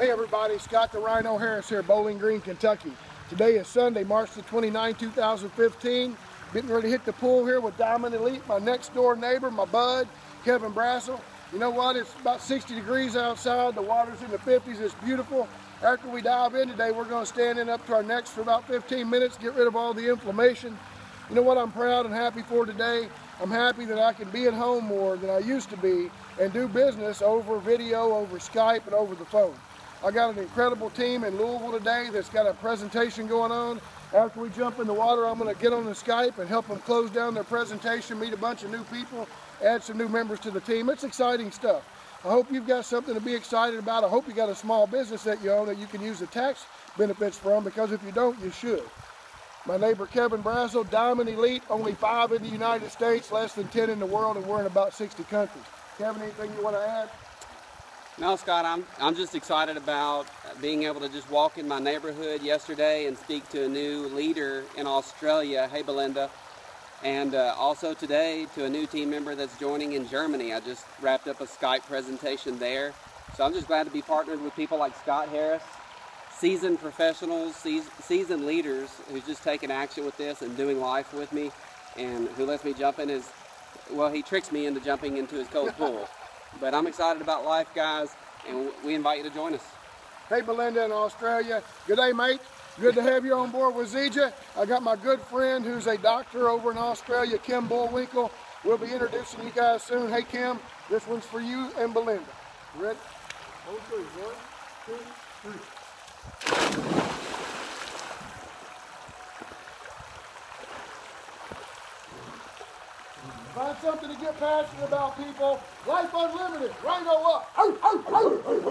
Hey everybody, Scott the Rhino Harris here, Bowling Green, Kentucky. Today is Sunday, March the 29, 2015. Getting ready to hit the pool here with Diamond Elite, my next door neighbor, my bud, Kevin Brassell. You know what, it's about 60 degrees outside, the water's in the 50s, it's beautiful. After we dive in today, we're gonna stand in up to our necks for about 15 minutes, get rid of all the inflammation. You know what I'm proud and happy for today? I'm happy that I can be at home more than I used to be and do business over video, over Skype, and over the phone. I got an incredible team in Louisville today that's got a presentation going on. After we jump in the water, I'm going to get on the Skype and help them close down their presentation, meet a bunch of new people, add some new members to the team. It's exciting stuff. I hope you've got something to be excited about. I hope you got a small business that you own that you can use the tax benefits from because if you don't, you should. My neighbor Kevin Brassell, Diamond Elite, only five in the United States, less than 10 in the world, and we're in about 60 countries. Kevin, anything you want to add? No, Scott, I'm, I'm just excited about being able to just walk in my neighborhood yesterday and speak to a new leader in Australia. Hey, Belinda. And uh, also today to a new team member that's joining in Germany. I just wrapped up a Skype presentation there. So I'm just glad to be partnered with people like Scott Harris, seasoned professionals, seasoned leaders who's just taking action with this and doing life with me and who lets me jump in his, well, he tricks me into jumping into his cold pool. But I'm excited about life, guys, and we invite you to join us. Hey, Belinda in Australia. Good day, mate. Good to have you on board with Zija. I got my good friend who's a doctor over in Australia, Kim Bullwinkle. We'll be introducing you guys soon. Hey, Kim, this one's for you and Belinda. ready? Okay, one, two, three. Find something to get passionate about, people. Life unlimited. Rhino up.